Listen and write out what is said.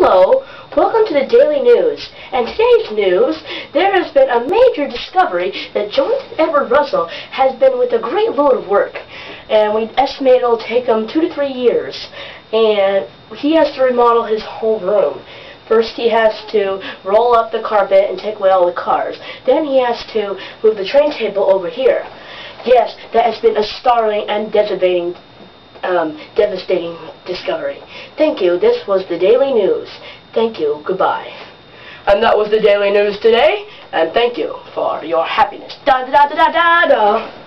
Hello, welcome to the Daily News. And today's news, there has been a major discovery that Jonathan Edward Russell has been with a great load of work. And we estimate it'll take him two to three years. And he has to remodel his whole room. First he has to roll up the carpet and take away all the cars. Then he has to move the train table over here. Yes, that has been a startling and devastating um, devastating discovery. Thank you. This was the Daily News. Thank you. Goodbye. And that was the Daily News today. And thank you for your happiness. Da da da da da da.